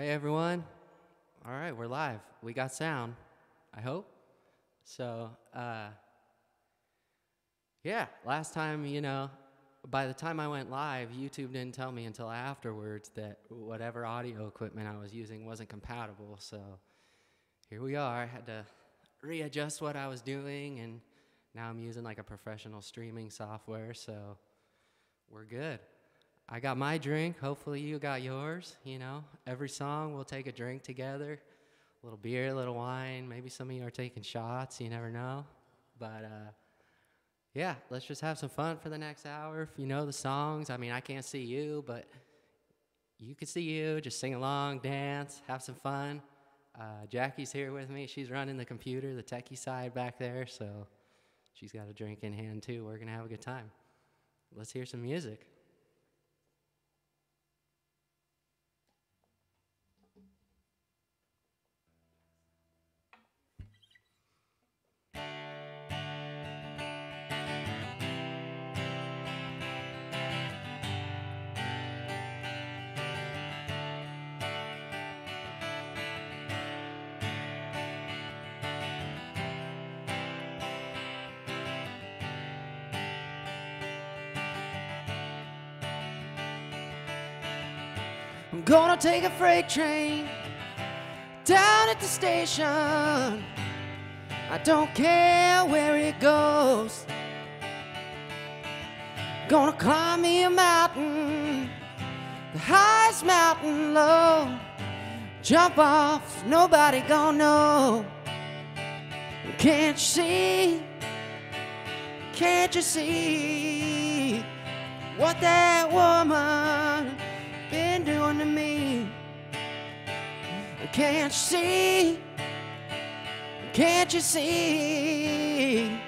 Hey everyone. All right, we're live. We got sound, I hope. So, uh, yeah, last time, you know, by the time I went live, YouTube didn't tell me until afterwards that whatever audio equipment I was using wasn't compatible. So, here we are. I had to readjust what I was doing, and now I'm using like a professional streaming software. So, we're good. I got my drink. Hopefully, you got yours. You know, every song we'll take a drink together a little beer, a little wine. Maybe some of you are taking shots. You never know. But uh, yeah, let's just have some fun for the next hour. If you know the songs, I mean, I can't see you, but you can see you. Just sing along, dance, have some fun. Uh, Jackie's here with me. She's running the computer, the techie side back there. So she's got a drink in hand too. We're going to have a good time. Let's hear some music. Gonna take a freight train down at the station. I don't care where it goes. Gonna climb me a mountain, the highest mountain low. Jump off, nobody gonna know. Can't you see? Can't you see what that woman? Been doing to me. Can't you see? Can't you see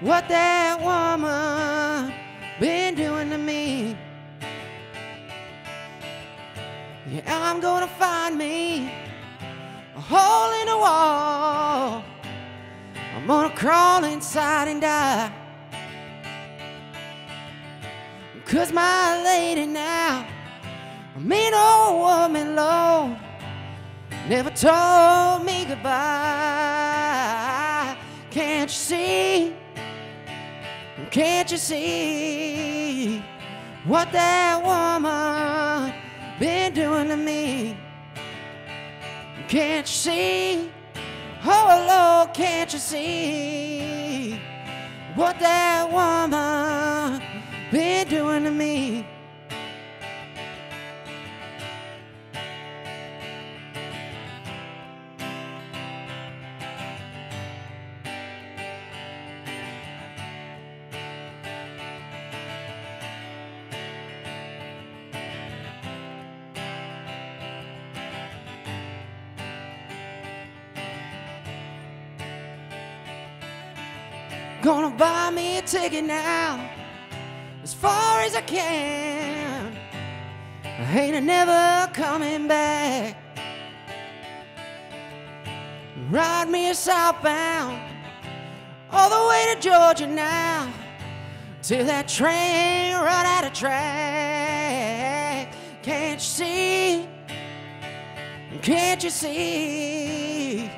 what that woman been doing to me? Yeah, I'm gonna find me a hole in the wall. I'm gonna crawl inside and die. Cause my lady now a mean old woman, Lord, never told me goodbye. Can't you see? Can't you see what that woman been doing to me? Can't you see? Oh Lord, can't you see what that woman been doing to me? Gonna buy me a ticket now, as far as I can. I ain't never coming back. Ride me southbound, all the way to Georgia now, till that train run out of track. Can't you see? Can't you see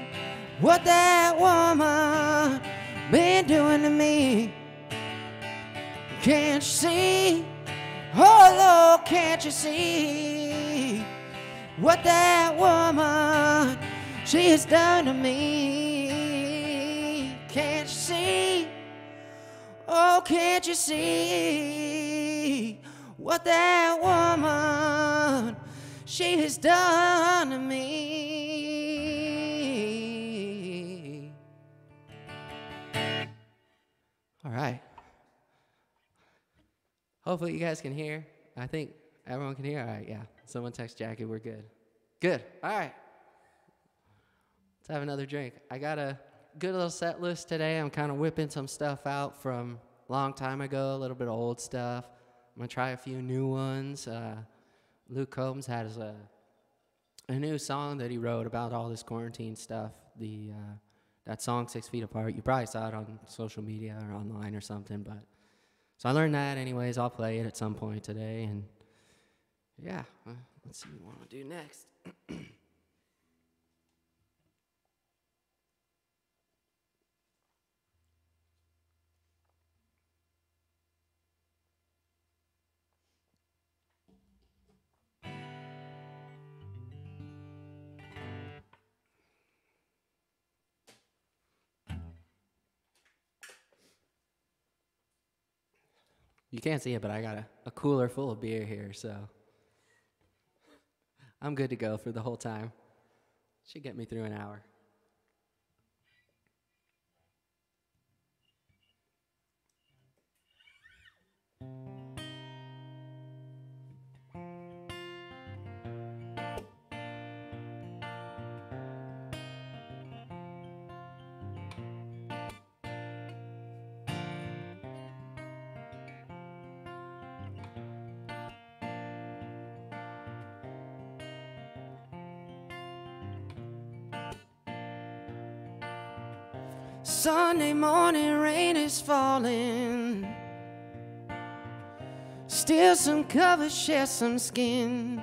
what that woman? Been doing to me. Can't you see? Oh Lord, can't you see what that woman she has done to me? Can't you see? Oh, can't you see what that woman she has done to me? Hopefully you guys can hear. I think everyone can hear. All right, yeah. Someone text Jackie, we're good. Good. All right. Let's have another drink. I got a good little set list today. I'm kind of whipping some stuff out from a long time ago, a little bit of old stuff. I'm going to try a few new ones. Uh, Luke Combs has a, a new song that he wrote about all this quarantine stuff. The uh, that song Six Feet Apart. You probably saw it on social media or online or something, but so I learned that anyways. I'll play it at some point today, and yeah, uh, let's see what I want to do next. You can't see it, but I got a, a cooler full of beer here, so I'm good to go for the whole time. Should get me through an hour. Sunday morning rain is falling. Steal some cover, share some skin,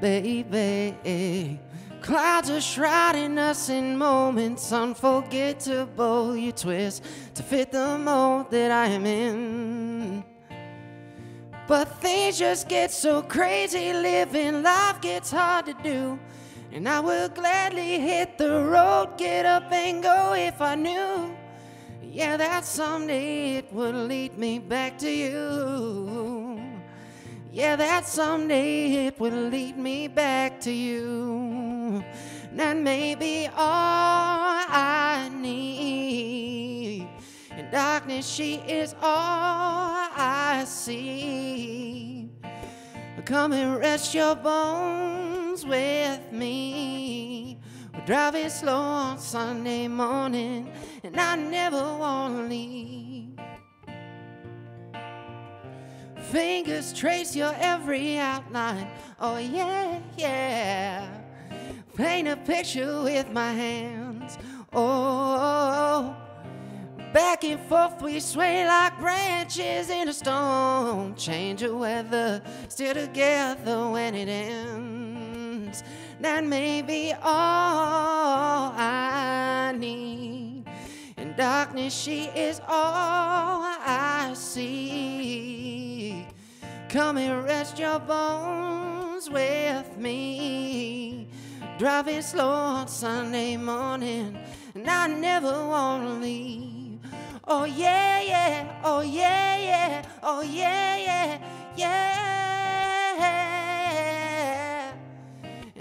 baby. Clouds are shrouding us in moments unforgettable. You twist to fit the mold that I am in. But things just get so crazy, living life gets hard to do. And I will gladly hit the road, get up and go if I knew. Yeah, that someday it would lead me back to you. Yeah, that someday it would lead me back to you. That may be all I need. In darkness, she is all I see. Come and rest your bones with me. Driving slow on Sunday morning, and I never want to leave. Fingers trace your every outline. Oh, yeah, yeah. Paint a picture with my hands. Oh, Back and forth we sway like branches in a storm. Change of weather, still together when it ends. That may be all I need. In darkness, she is all I see. Come and rest your bones with me. Driving slow on Sunday morning, and I never want to leave. Oh yeah, yeah, oh yeah, yeah, oh yeah, yeah, yeah.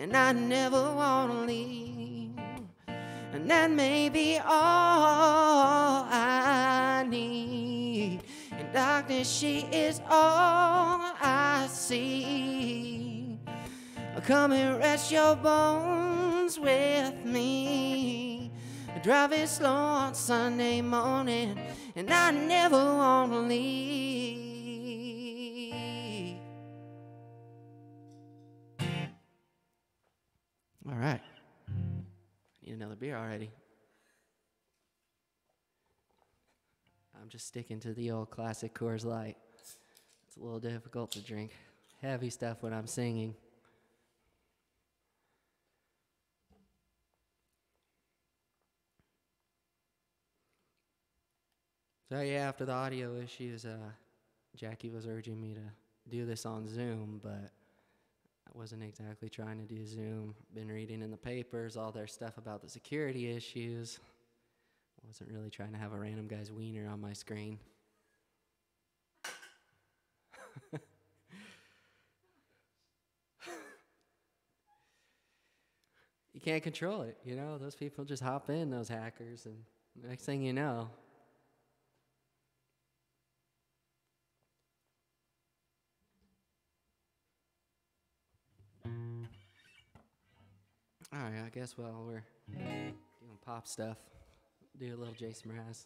And I never wanna leave. And that may be all I need. In darkness, she is all I see. Come and rest your bones with me Drive driving slow on Sunday morning, and I never want to leave. All right. Need another beer already. I'm just sticking to the old classic Coors Light. It's a little difficult to drink heavy stuff when I'm singing. So yeah, after the audio issues, uh, Jackie was urging me to do this on Zoom, but I wasn't exactly trying to do Zoom. Been reading in the papers all their stuff about the security issues. Wasn't really trying to have a random guy's wiener on my screen. you can't control it, you know? Those people just hop in, those hackers, and next thing you know, All right, I guess while we're doing pop stuff, do a little Jason Mraz.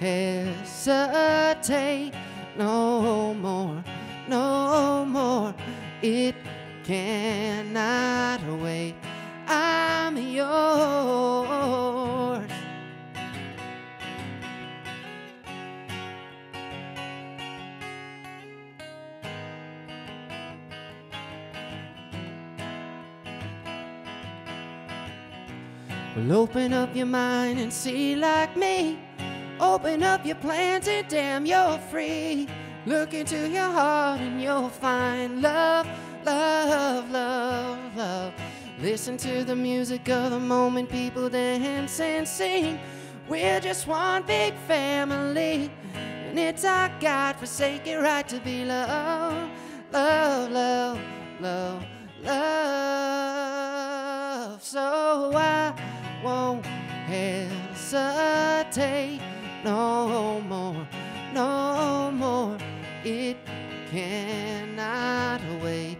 hesitate no more, no more. It cannot wait. I'm yours. Well, open up your mind and see like me. Open up your plans and damn, you're free. Look into your heart and you'll find love, love, love, love. Listen to the music of the moment, people dance and sing. We're just one big family, and it's our God forsaken right to be loved, love, love, love, love. So I won't hesitate no more, no more. It cannot wait.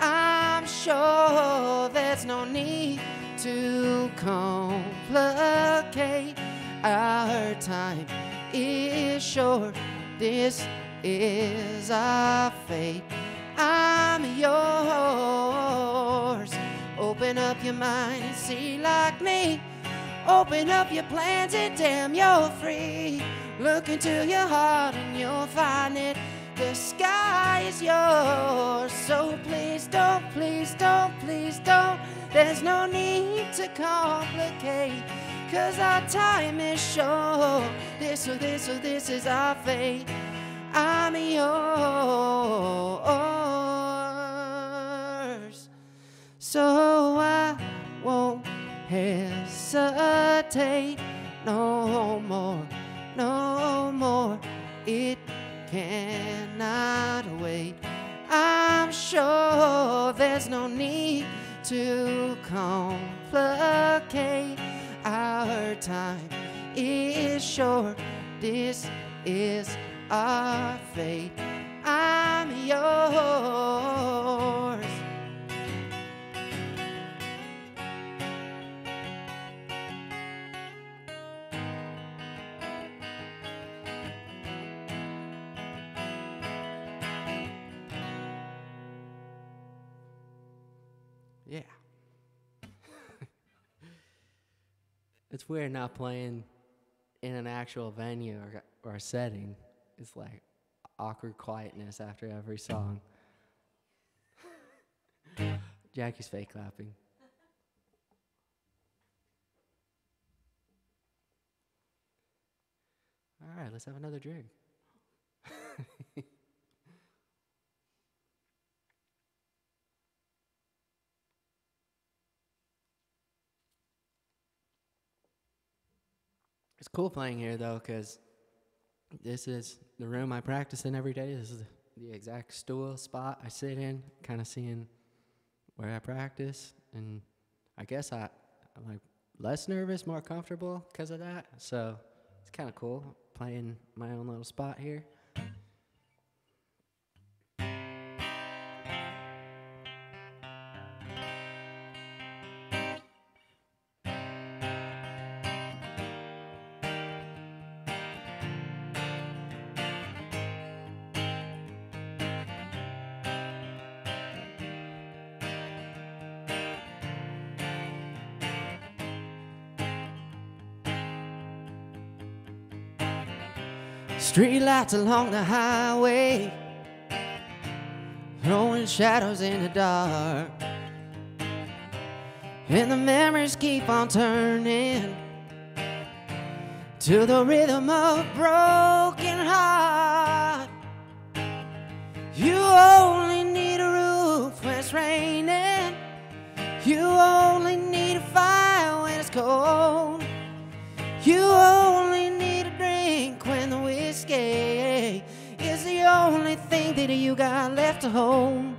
I'm sure there's no need to complicate. Our time is short. This is our fate. I'm yours. Open up your mind and see like me. Open up your plans and damn, you're free. Look into your heart and you'll find it. The sky is yours. So please don't, please don't, please don't. There's no need to complicate. Cause our time is short. This or this or this is our fate. I'm yours. So I won't hesitate no more, no more. It cannot wait. I'm sure there's no need to complicate. Our time is short. This is our fate. I'm yours. It's weird not playing in an actual venue or, or setting. It's like awkward quietness after every song. Jackie's fake clapping. All right, let's have another drink. It's cool playing here though, because this is the room I practice in every day. This is the exact stool spot I sit in, kind of seeing where I practice, and I guess I, I'm like less nervous, more comfortable because of that. So it's kind of cool playing my own little spot here. Streetlights along the highway, throwing shadows in the dark. And the memories keep on turning to the rhythm of broken that you got left to hold.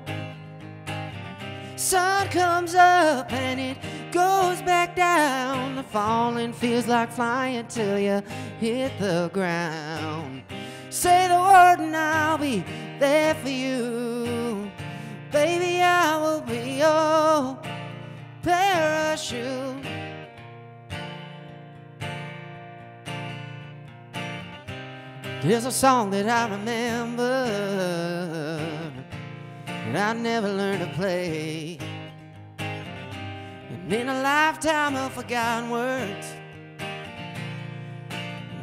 Sun comes up and it goes back down. The falling feels like flying till you hit the ground. Say the word and I'll be there for you. Baby, I will be your parachute. There's a song that I remember that I never learned to play. And in a lifetime of forgotten words,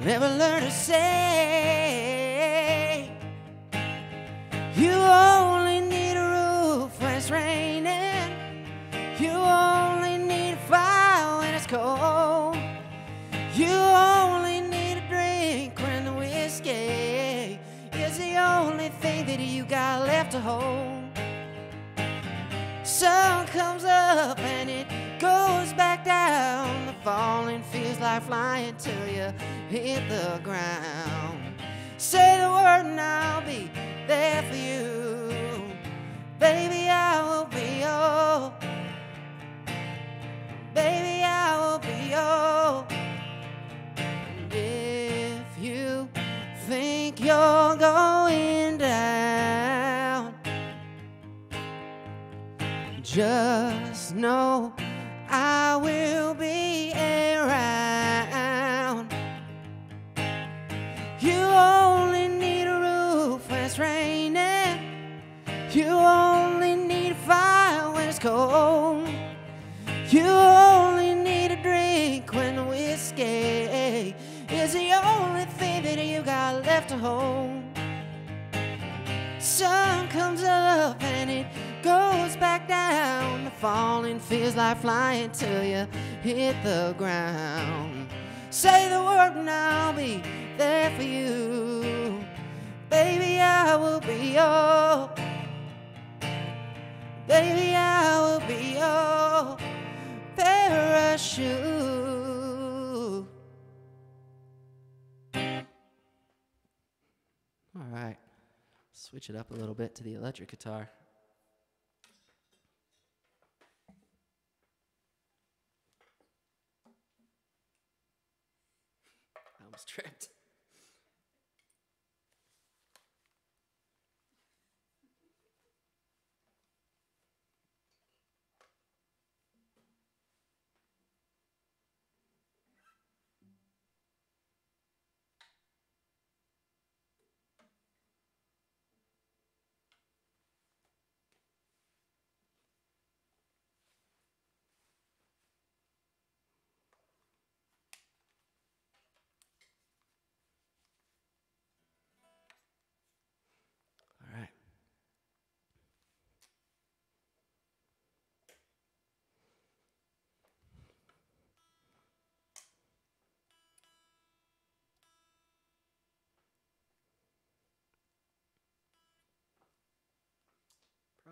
never learned to say. You only need a roof when it's raining. You thing that you got left to hold. Sun comes up and it goes back down. The falling feels like flying till you hit the ground. Say the word and I'll be hit the ground. Say the word and I'll be there for you. Baby, I will be your. Baby, I will be your parachute. All right, switch it up a little bit to the electric guitar. I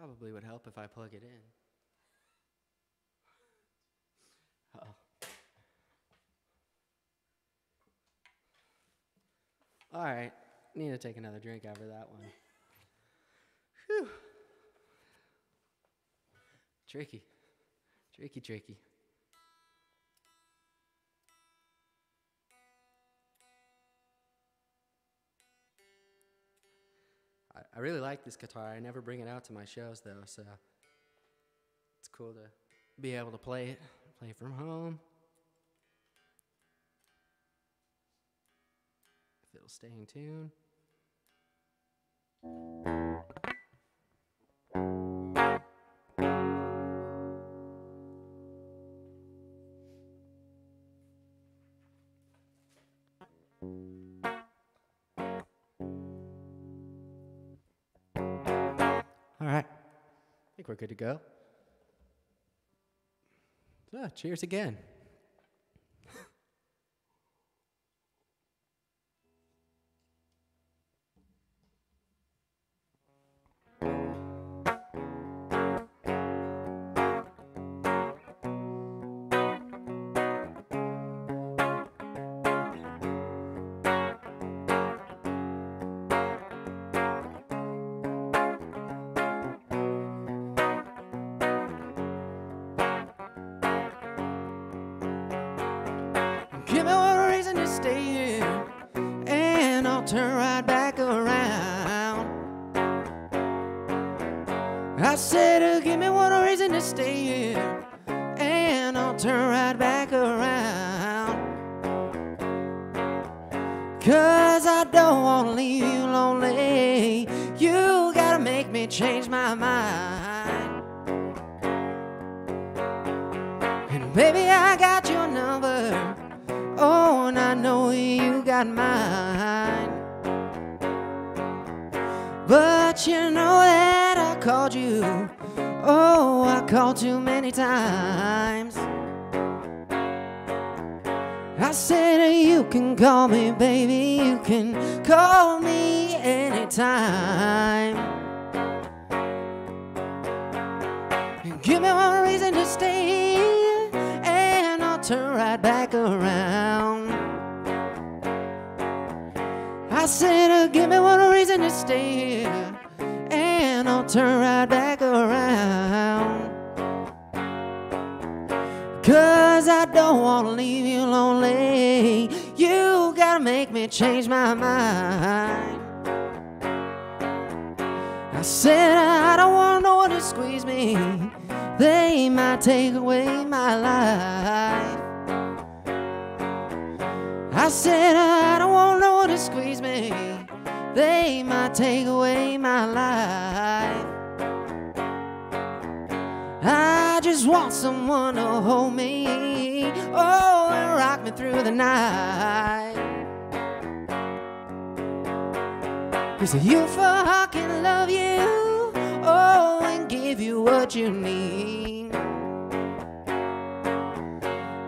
Probably would help if I plug it in. Uh-oh. All right. Need to take another drink after that one. Whew. Tricky. Tricky, tricky. I, really like this guitar. I never bring it out to my shows though, so it's cool to be able to play it, play from home. If it'll stay in tune. Think we're good to go. Ah, cheers again. Change my mind. And baby, I got your number. Oh, and I know you got mine. But you know that I called you. Oh, I called too many times. I said you can call me, baby. You can call me anytime. Give me one reason to stay, and I'll turn right back around. I said, uh, give me one reason to stay and I'll turn right back around. Cause I don't wanna leave you lonely. You gotta make me change my mind. I said, I don't want no one to squeeze me. They might take away my life. I said, I don't want no one to squeeze me. They might take away my life. I just want someone to hold me, oh, and rock me through the night. Cause you fucking love you, oh, and give you what you need.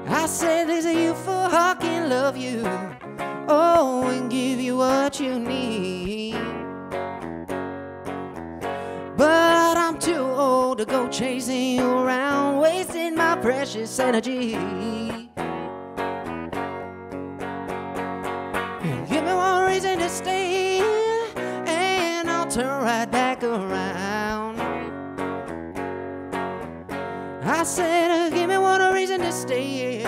I said, this you fucking love you, oh, and give you what you need. But I'm too old to go chasing you around, wasting my precious energy. Give me one reason to stay, and I'll turn right back around. Said, uh, give me one reason to stay here,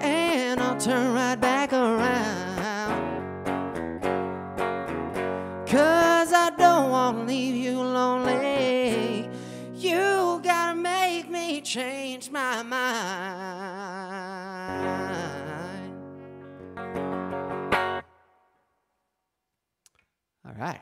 and I'll turn right back around. Cause I don't wanna leave you lonely. You gotta make me change my mind. All right.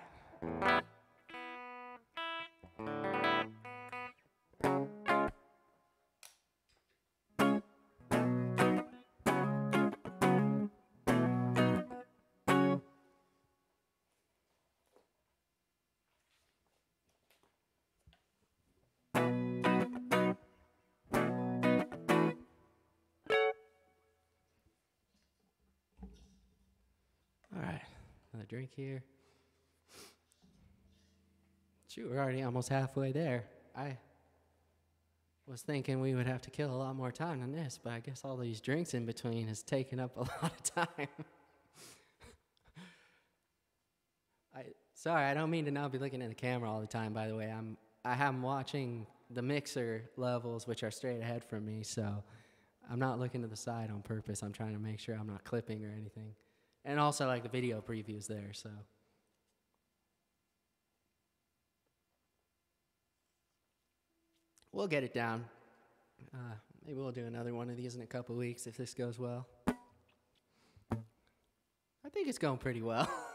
Another drink here. Shoot, we're already almost halfway there. I was thinking we would have to kill a lot more time than this, but I guess all these drinks in between has taken up a lot of time. I sorry, I don't mean to not be looking at the camera all the time. By the way, I'm I am watching the mixer levels, which are straight ahead from me, so I'm not looking to the side on purpose. I'm trying to make sure I'm not clipping or anything. And also, like the video previews there, so. We'll get it down. Uh, maybe we'll do another one of these in a couple weeks if this goes well. I think it's going pretty well.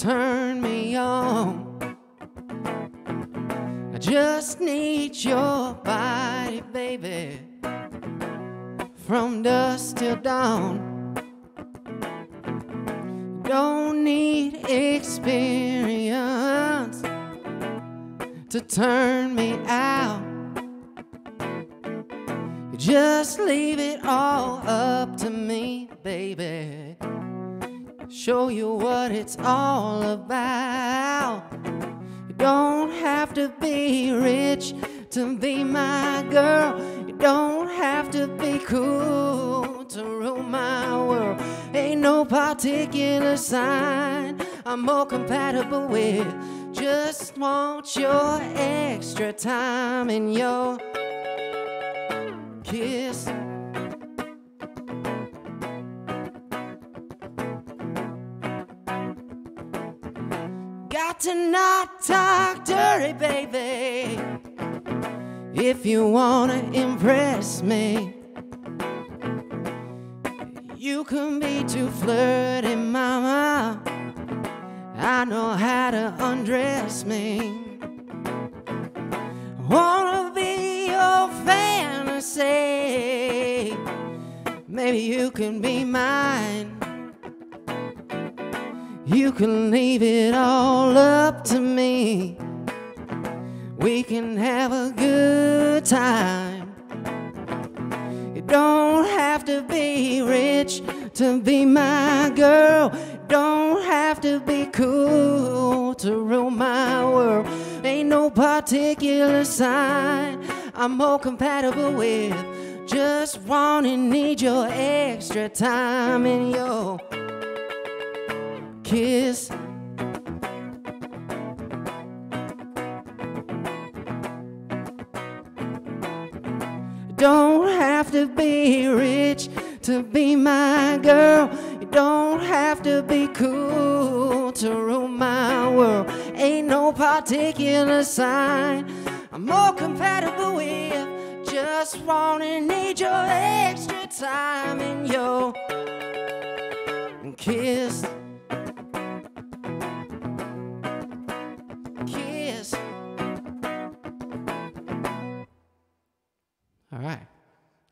turn me on. I just need your body, baby, from dusk till dawn. Don't need experience to turn me out. Just leave it all up to me, baby. Show you what it's all about. You don't have to be rich to be my girl. You don't have to be cool to rule my world. Ain't no particular sign I'm more compatible with. Just want your extra time and your kiss. To not talk dirty, baby. If you wanna impress me, you can be too flirty, mama. I know how to undress me. Wanna be your fantasy. Maybe you can be mine. You can leave it all up to me. We can have a good time. You don't have to be rich to be my girl. Don't have to be cool to rule my world. Ain't no particular sign I'm more compatible with. Just want and need your extra time and your kiss. Don't have to be rich to be my girl. You don't have to be cool to rule my world. Ain't no particular sign I'm more compatible with. Just want and need your extra time and your kiss. Kiss. All right.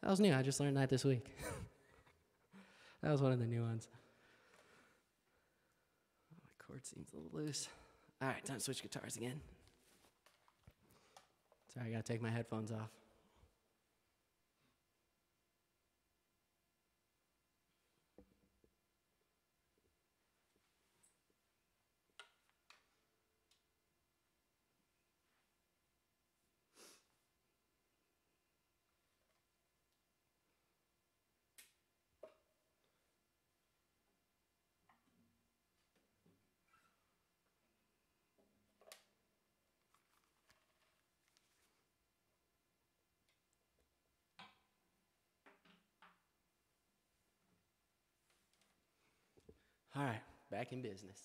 That was new. I just learned that this week. that was one of the new ones. Oh, my chord seems a little loose. All right, time to switch guitars again. Sorry, I gotta take my headphones off. All right, back in business.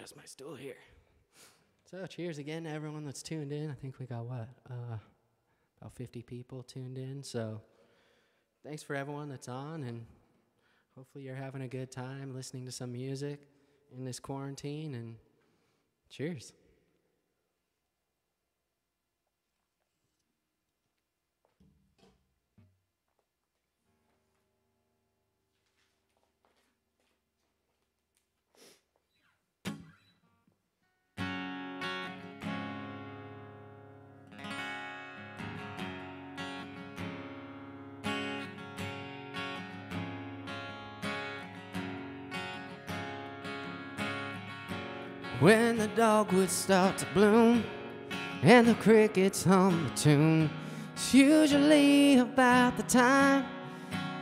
Just my stool here. So, cheers again to everyone that's tuned in. I think we got what? Uh, about 50 people tuned in. So, thanks for everyone that's on, and hopefully, you're having a good time listening to some music in this quarantine. And cheers. When the dogwoods start to bloom and the crickets hum a tune, it's usually about the time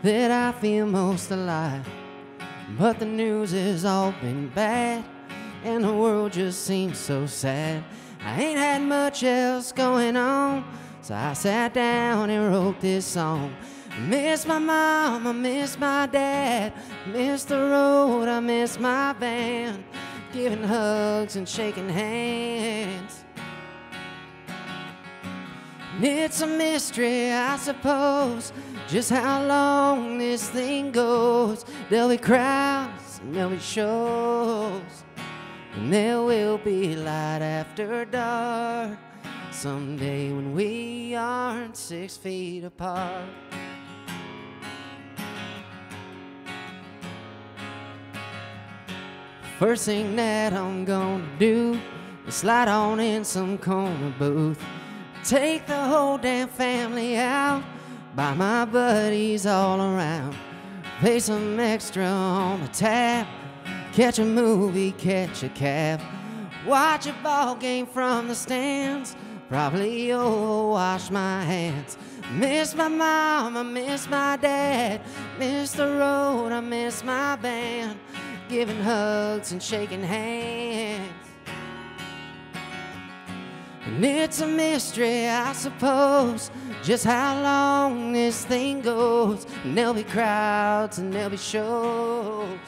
that I feel most alive. But the news has all been bad, and the world just seems so sad. I ain't had much else going on, so I sat down and wrote this song. Miss my mom, I miss my dad. Miss the road, I miss my band. Giving hugs and shaking hands. And it's a mystery, I suppose, just how long this thing goes. There'll be crowds and there'll be shows. And there will be light after dark someday when we aren't six feet apart. First thing that I'm gonna do is slide on in some corner booth. Take the whole damn family out, buy my buddies all around. Pay some extra on the tab, catch a movie, catch a cab. Watch a ball game from the stands, probably oh, wash my hands. Miss my mom, I miss my dad, miss the road, I miss my band giving hugs and shaking hands. And it's a mystery, I suppose, just how long this thing goes. And there'll be crowds and there'll be shows.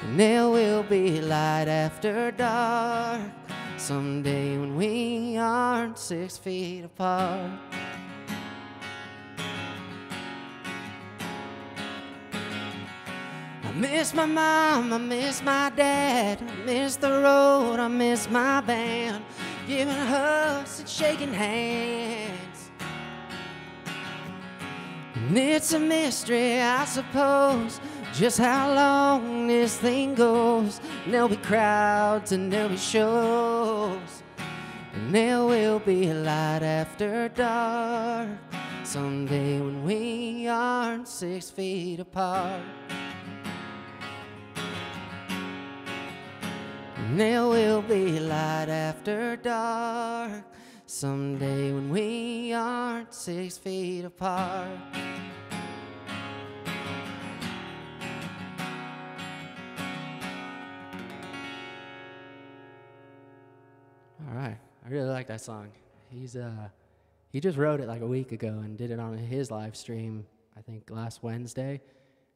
And there will be light after dark someday when we aren't six feet apart. Miss my mom, I miss my dad, I miss the road, I miss my band, giving hugs and shaking hands. And it's a mystery, I suppose, just how long this thing goes. And there'll be crowds and there'll be shows, and there will be a light after dark someday when we aren't six feet apart. There will be light after dark someday when we aren't six feet apart. All right, I really like that song. He's uh, he just wrote it like a week ago and did it on his live stream. I think last Wednesday.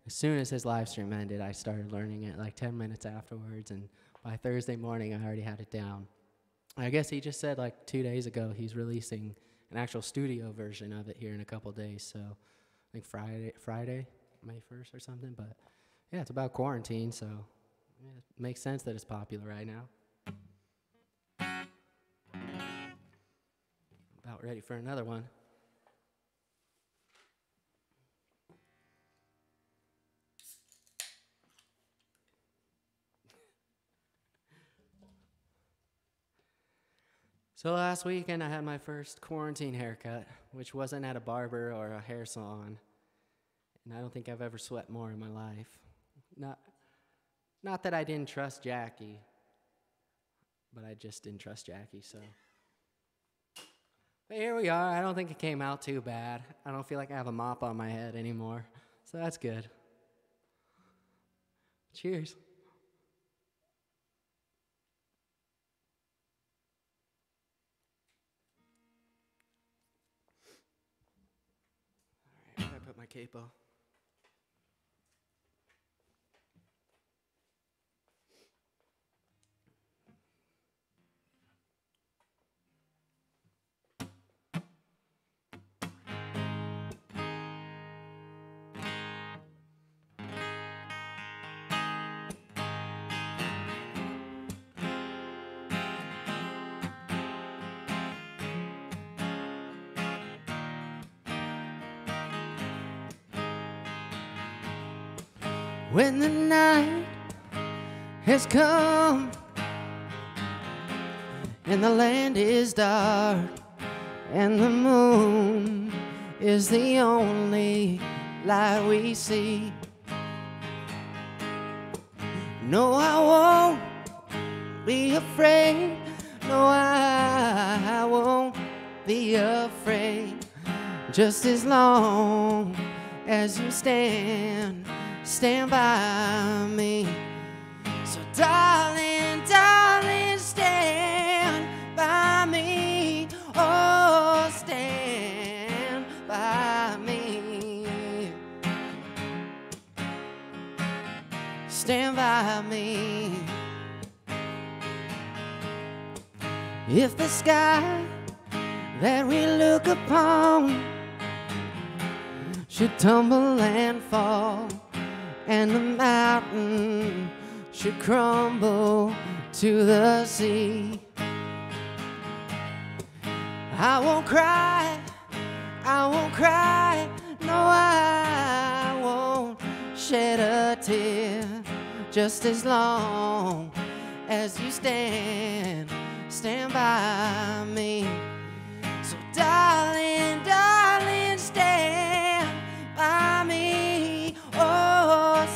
As soon as his live stream ended, I started learning it like 10 minutes afterwards, and by Thursday morning, I already had it down. I guess he just said like two days ago he's releasing an actual studio version of it here in a couple days. So I think Friday, Friday, May 1st or something. But yeah, it's about quarantine, so yeah, it makes sense that it's popular right now. About ready for another one. So last weekend I had my first quarantine haircut, which wasn't at a barber or a hair salon. And I don't think I've ever sweat more in my life. Not, not that I didn't trust Jackie, but I just didn't trust Jackie, so. But here we are. I don't think it came out too bad. I don't feel like I have a mop on my head anymore, so that's good. Cheers. Capo. When the night has come and the land is dark and the moon is the only light we see. No, I won't be afraid. No, I, won't be afraid. Just as long as you stand, stand by me. So, darling, darling, stand by me. Oh, stand by me. Stand by me. If the sky that we look upon should tumble and fall and the mountain should crumble to the sea. I won't cry, I won't cry, no, I won't shed a tear just as long as you stand, stand by me. So, darling, darling,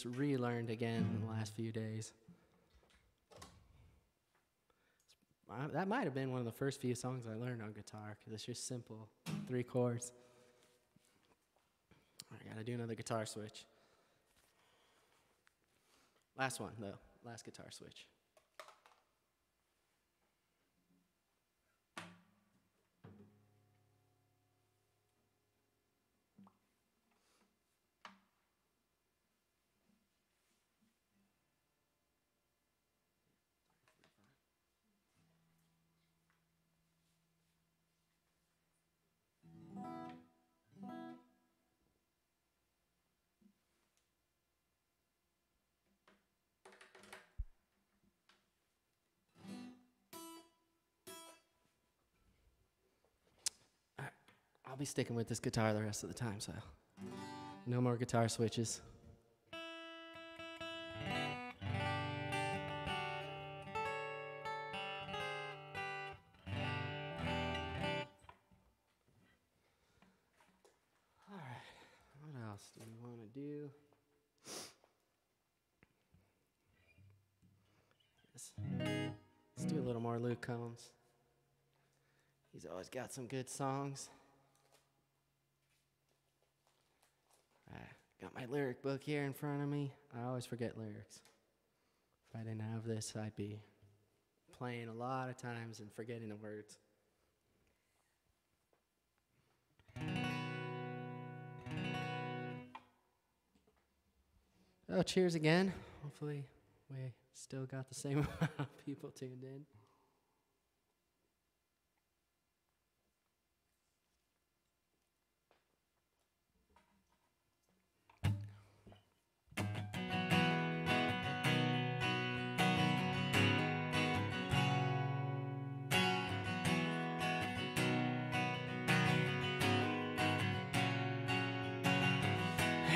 Just relearned again in the mm-hmm. last few days. That might have been one of the first few songs I learned on guitar because it's just simple, three chords. I gotta do another guitar switch. Last one, though. Last guitar switch. Be sticking with this guitar the rest of the time, so no more guitar switches. All right, what else do we want to do? Let's, let's do a little more Luke Combs. He's always got some good songs. Got my lyric book here in front of me. I always forget lyrics. If I didn't have this, I'd be playing a lot of times and forgetting the words. Oh, cheers again. Hopefully, we still got the same amount of people tuned in.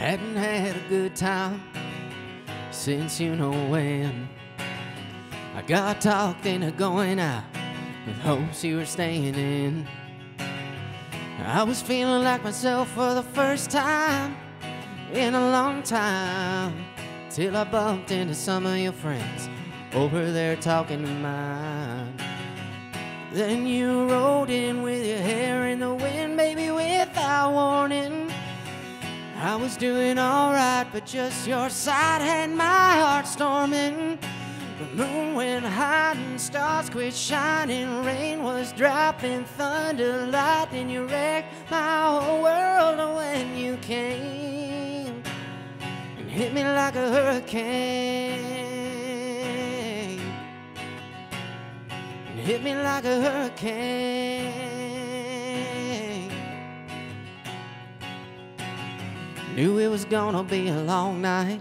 Hadn't had a good time since you know when. I got talked into going out with hopes you were staying in. I was feeling like myself for the first time in a long time till I bumped into some of your friends over there talking to mine. Then you rode in with your hair in the wind, baby, without warning. I was doing alright, but just your side had my heart storming. The moon went and stars quit shining. Rain was dropping, thunder, lightning. You wrecked my whole world when you came and hit me like a hurricane. And hit me like a hurricane. Knew it was gonna be a long night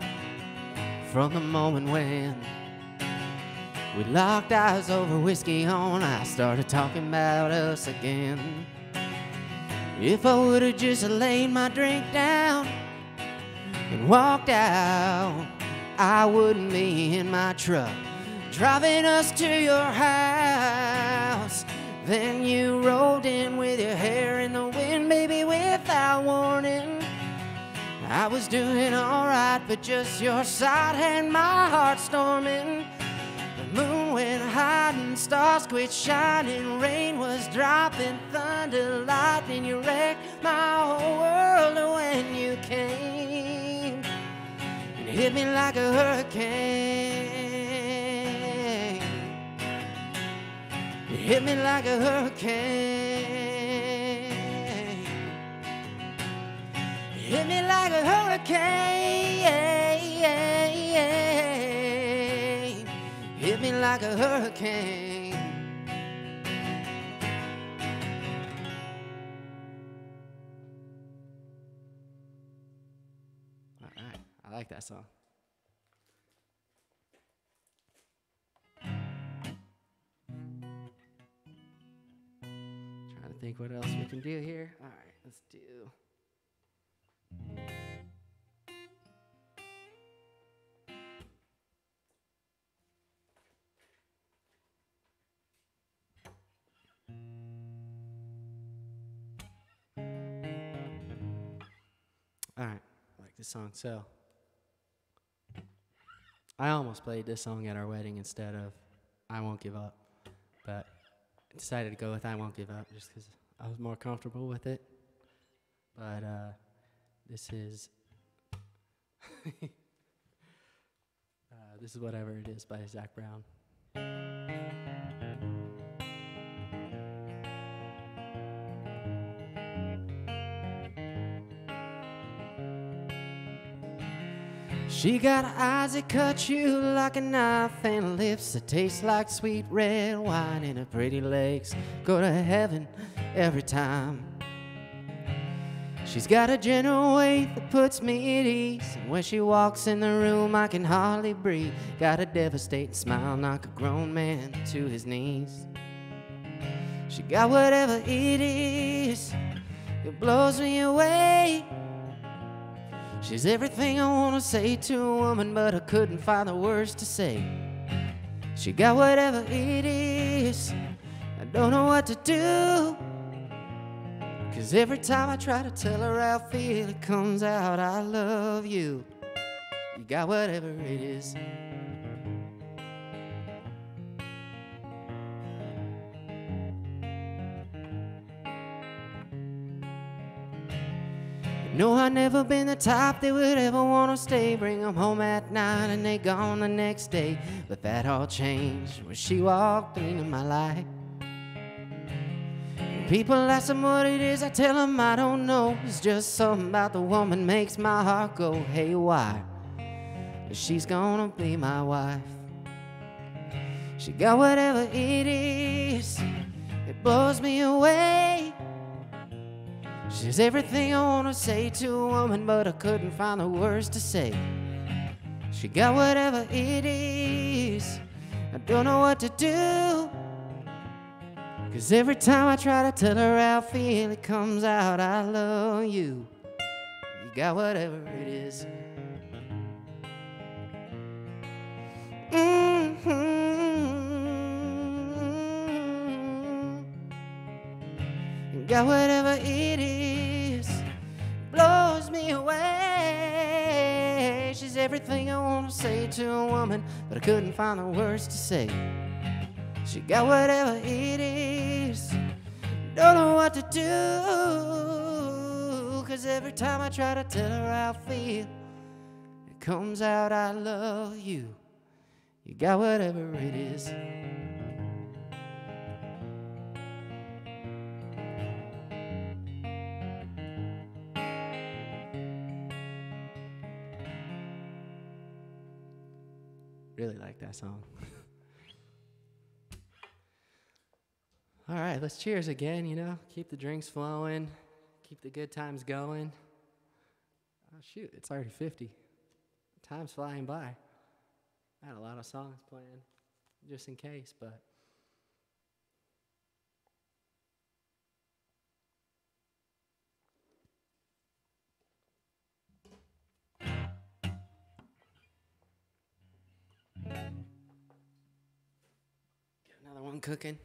from the moment when We locked eyes over whiskey on. I started talking about us again. If I would have just laid my drink down and walked out, I wouldn't be in my truck driving us to your house. Then you rolled in with your hair I was doing alright, but just your sight had my heart storming. The moon went and stars quit shining. Rain was dropping, thunder, lightning. You wrecked my whole world when you came and hit me like a hurricane. You hit me like a hurricane. Hit me like a hurricane. Hit me like a hurricane. All right, I like that song. Trying to think what else we can do here. All right, let's do. All right, I like this song. So, I almost played this song at our wedding instead of I Won't Give Up, but I decided to go with I Won't Give Up just because I was more comfortable with it. But uh, this is. uh, this is Whatever It Is by Zac Brown. She got eyes that cut you like a knife and lips that taste like sweet red wine and her pretty legs go to heaven every time. She's got a gentle weight that puts me at ease. And when she walks in the room, I can hardly breathe. Got a devastating smile, knock a grown man to his knees. She got whatever it is, it blows me away. She's everything I wanna say to a woman, but I couldn't find the words to say. She got whatever it is, I don't know what to do. Cause every time I try to tell her how I feel, it comes out, I love you. You got whatever it is. No, I never been the type they would ever wanna stay. Bring them home at night and they gone the next day. But that all changed when she walked into my life. People ask them what it is, I tell them I don't know. It's just something about the woman makes my heart go haywire. She's gonna be my wife. She got whatever it is, it blows me away. She's everything I wanna say to a woman, but I couldn't find the words to say. She got whatever it is, I don't know what to do. Cause every time I try to tell her how I feel, it comes out, I love you. You got whatever it is. Mm-hmm. You got whatever it is, blows me away. She's everything I want to say to a woman, but I couldn't find the words to say. She got whatever it is, don't know what to do. Cause every time I try to tell her how I feel, it comes out, I love you. You got whatever it is. Really like that song. All right, let's cheers again, you know, keep the drinks flowing, keep the good times going. Oh, shoot, it's already 50. Time's flying by. I had a lot of songs playing. just in case, but. Another one cooking.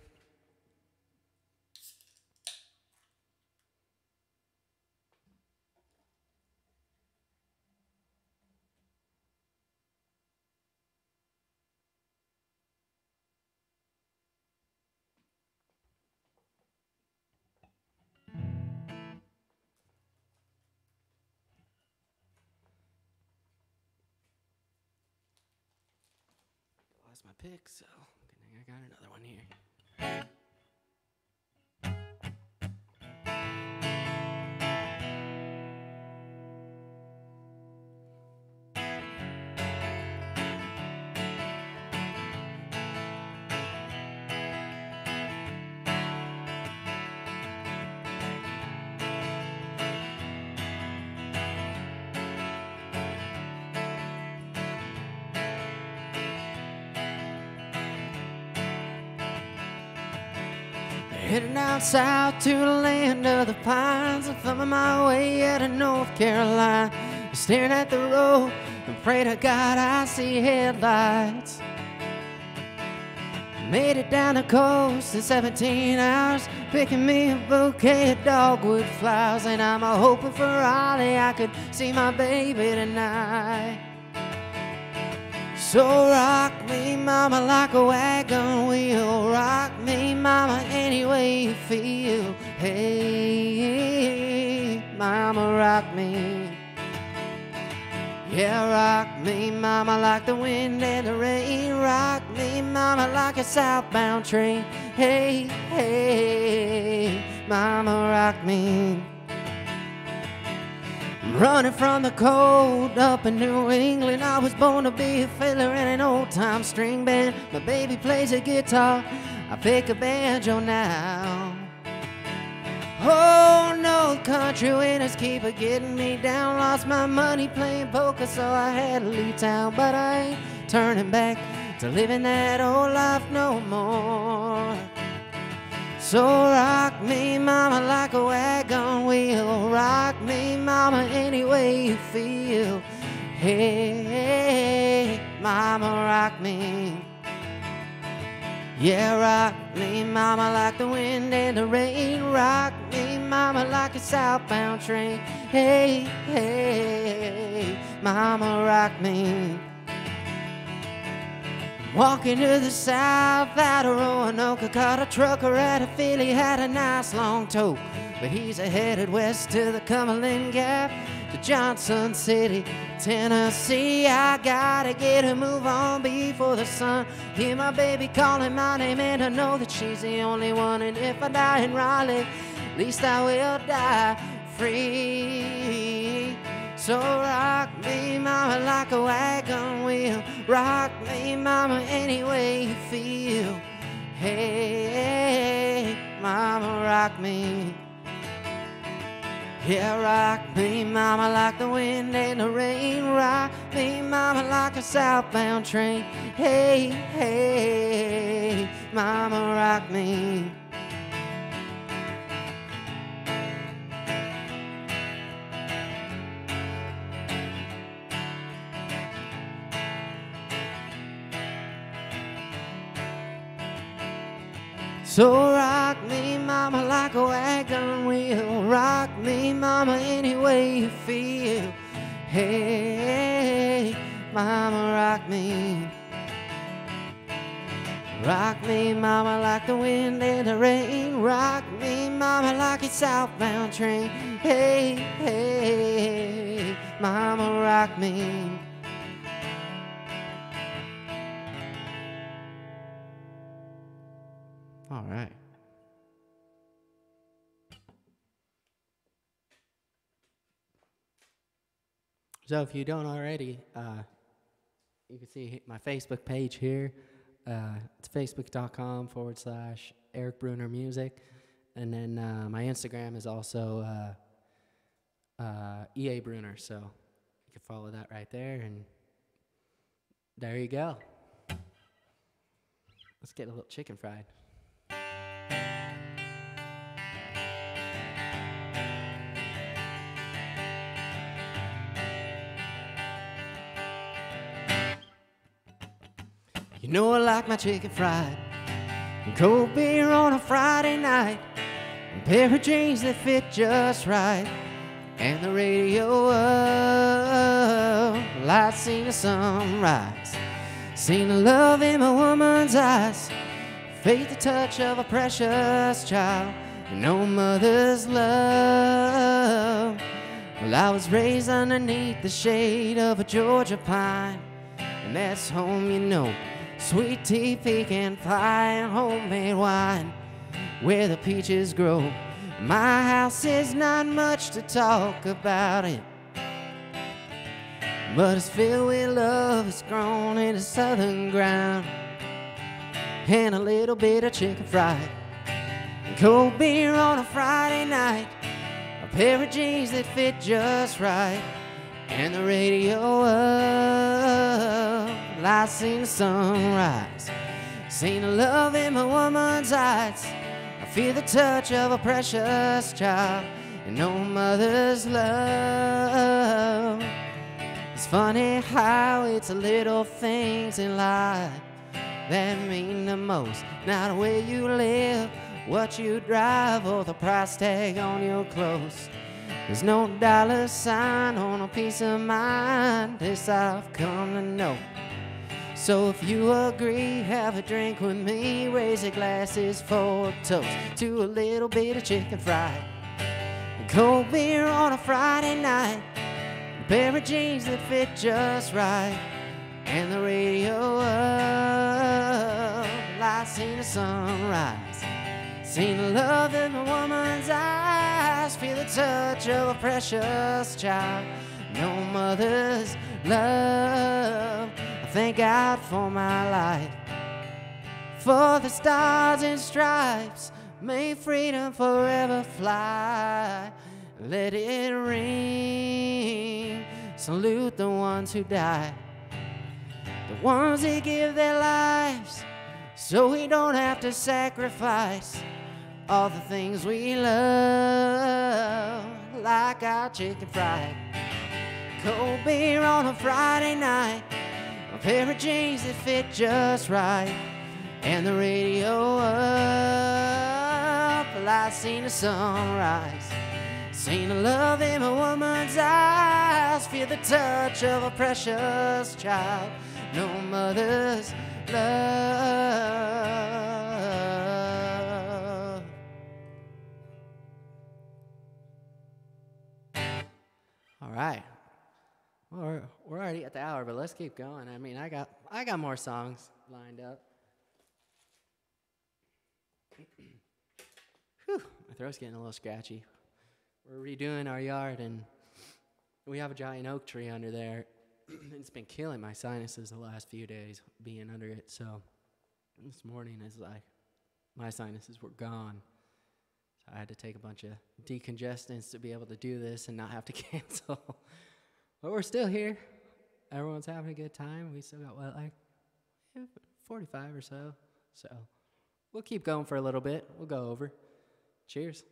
So I got another one here. Heading down south to the land of the pines. I'm thumbing my way out of North Carolina. Staring at the road and pray to God I see headlights. Made it down the coast in 17 hours, picking me a bouquet of dogwood flowers. And I'm a hoping for Raleigh I could see my baby tonight. So rock me, mama, like a wagon wheel. Rock me, mama, any way you feel. Hey, mama, rock me. Yeah, rock me, mama, like the wind and the rain. Rock me, mama, like a southbound train. Hey, hey, mama, rock me. I'm Running from the cold up in New England, I was born to be a fiddler in an old time string band. My baby plays a guitar, I pick a banjo now. Oh no, country winners keep a getting me down. Lost my money playing poker, so I had to leave town. But I ain't turning back to living that old life no more. So rock me, mama, like a wagon wheel. Rock me, mama, any way you feel. Hey, mama, rock me. Yeah, rock me, mama, like the wind and the rain. Rock me, mama, like a southbound train. Hey, hey, mama, rock me. Walking to the south out of Roanoke, caught a trucker at a Philly, had a nice long tote. But he's headed west to the Cumberland Gap, to Johnson City, Tennessee. I gotta get a move on before the sun. Hear my baby calling my name, and I know that she's the only one. And if I die in Raleigh, at least I will die free. So rock me, mama, like a wagon wheel. Rock me, mama, any way you feel. Hey, mama, rock me. Yeah, rock me, mama, like the wind and the rain. Rock me, mama, like a southbound train. Hey, hey, mama, rock me. So rock me, mama, like a. Me, mama, any way you feel. Hey, mama, rock me. Rock me, mama, like the wind and the rain. Rock me, mama, like a southbound train. Hey, hey, mama, rock me. All right. So if you don't already, uh, you can see my Facebook page here. Uh, it's facebook.com forward slash Eric Brunner Music. And then uh, my Instagram is also uh, uh, EA Brunner. So you can follow that right there. And there you go. Let's get a little chicken fried. You know I like my chicken fried. And cold beer on a Friday night. And pair of jeans that fit just right. And the radio up. I seen the sunrise. Seen the love in my woman's eyes. Faith, the touch of a precious child. And no mother's love. Well, I was raised underneath the shade of a Georgia pine. And that's home, you know. Sweet tea, pecan pie, and homemade wine where the peaches grow. My house is not much to talk about it, but it's filled with love. It's grown in the southern ground, and a little bit of chicken fried, cold beer on a Friday night, a pair of jeans that fit just right, and the radio up. I seen the sunrise, seen the love in my woman's eyes. I feel the touch of a precious child and no mother's love. It's funny how it's the little things in life that mean the most. Not where you live, what you drive, or the price tag on your clothes. There's no dollar sign on a piece of mind. This I've come to know. So if you agree, have a drink with me. Raise your glasses for a toast to a little bit of chicken fried. Cold beer on a Friday night. A pair of jeans that fit just right. And the radio up. I seen the sunrise. Seen the love in a woman's eyes. Feel the touch of a precious child. No mother's love. Thank God for my life. For the stars and stripes. May freedom forever fly. Let it ring. Salute the ones who die, The ones that give their lives so we don't have to sacrifice all the things we love, like our chicken fried, cold beer on a Friday night, a pair of jeans that fit just right, and the radio up. Well, I seen the sunrise, seen the love in a woman's eyes, feel the touch of a precious child, no mother's love. All right. Well, we're, we're already at the hour, but let's keep going. I mean, I got I got more songs lined up. Whew, my throat's getting a little scratchy. We're redoing our yard, and we have a giant oak tree under there. it's been killing my sinuses the last few days being under it. So this morning is like my sinuses were gone. So I had to take a bunch of decongestants to be able to do this and not have to cancel. but we're still here. Everyone's having a good time. We still got what like 45 or so. So we'll keep going for a little bit. We'll go over. Cheers.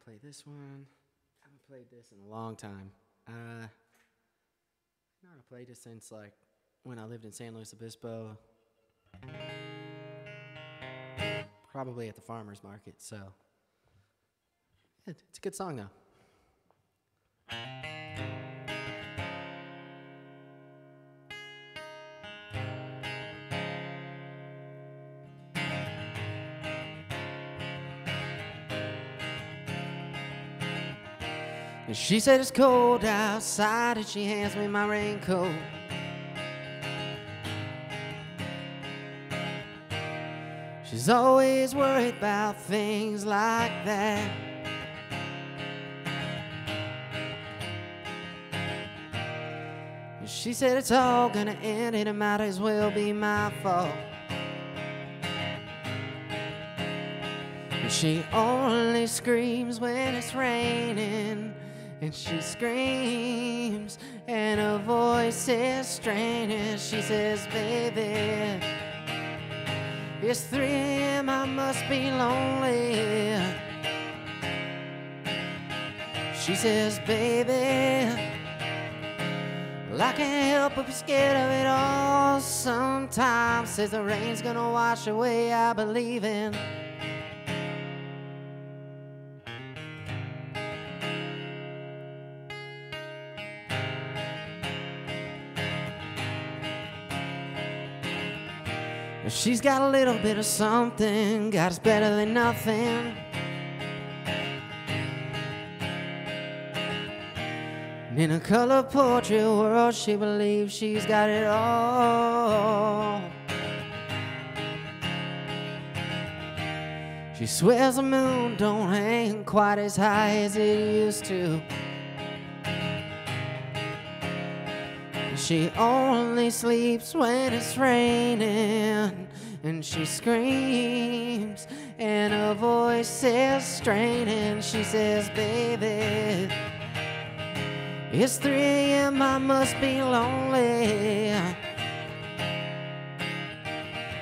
Gonna play this one. I haven't played this in a long time. Uh, I haven't played it since like when I lived in San Luis Obispo. Probably at the farmers market. So it's a good song though. She said it's cold outside and she hands me my raincoat. She's always worried about things like that. She said it's all gonna end and it might as well be my fault. And she only screams when it's raining. And she screams and her voice is straining. She says, baby, it's 3 a.m. I must be lonely. She says, baby, well, I can't help but be scared of it all sometimes. Says the rain's gonna wash away, I believe in. She's got a little bit of something, God is better than nothing. In a color portrait world, she believes she's got it all. She swears the moon don't hang quite as high as it used to. She only sleeps when it's raining, and she screams, and her voice is straining. She says, Baby, it's 3 a.m., I must be lonely.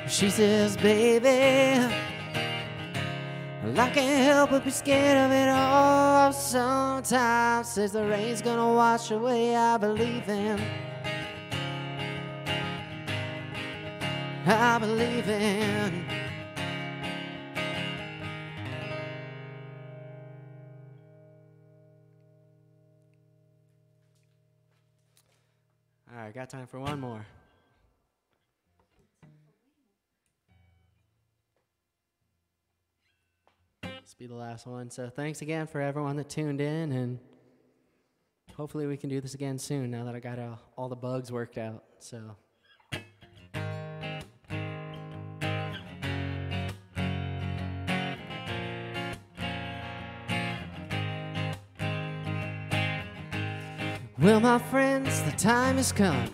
She says, Baby, well, I can't help but be scared of it all sometimes. Says the rain's gonna wash away, I believe in. I believe in. All right, got time for one more. This be the last one. So thanks again for everyone that tuned in, and hopefully we can do this again soon. Now that I got all, all the bugs worked out. So. Well, my friends, the time has come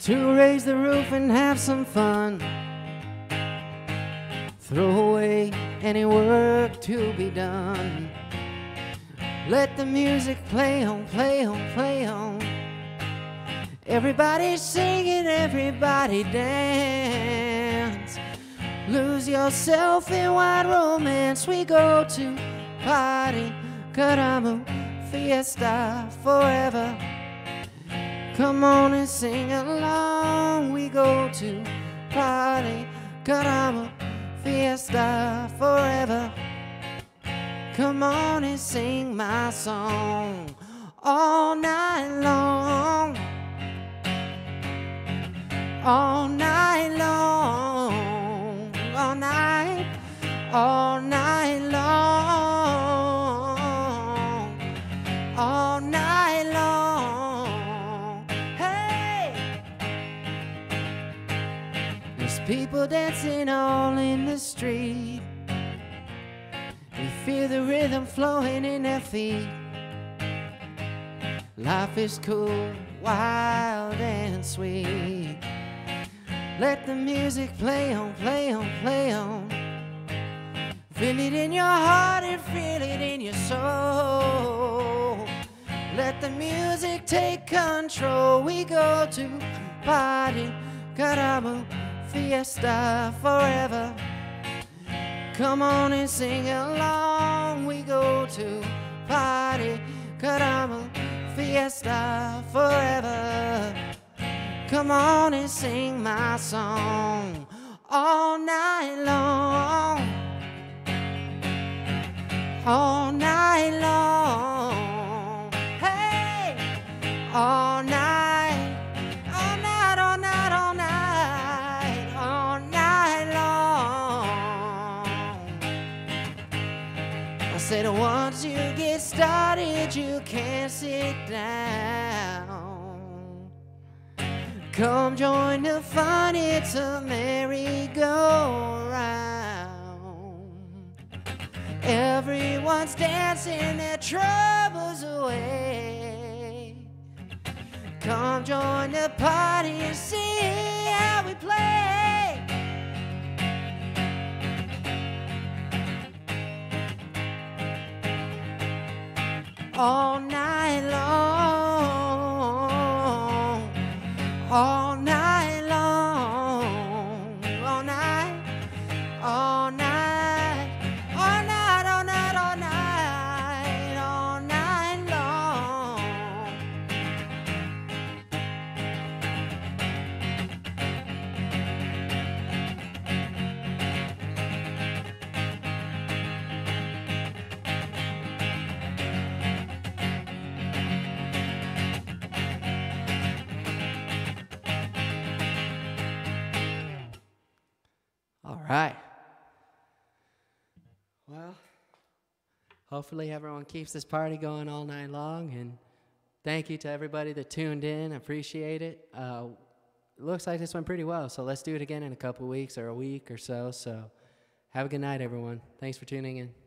to raise the roof and have some fun. Throw away any work to be done. Let the music play on, play on, play on. Everybody sing it, everybody dance. Lose yourself in wild romance. We go to party, caramba fiesta forever. Come on and sing along. We go to party, caramba, fiesta forever. Come on and sing my song all night long. All night long, all night, all night dancing all in the street. We feel the rhythm flowing in their feet. Life is cool, wild, and sweet. Let the music play on, play on, play on. Feel it in your heart and feel it in your soul. Let the music take control. We go to party, caramba, fiesta forever. Come on and sing along. We go to party, caramba, fiesta forever. Come on and sing my song all night long all night long. Hey, all night, said once you get started, you can't sit down. Come join the fun, it's a merry-go-round. Everyone's dancing their troubles away. Come join the party and see how we play. All night hopefully everyone keeps this party going all night long. And thank you to everybody that tuned in. Appreciate it. Uh, looks like this went pretty well. So let's do it again in a couple weeks or a week or so. So have a good night, everyone. Thanks for tuning in.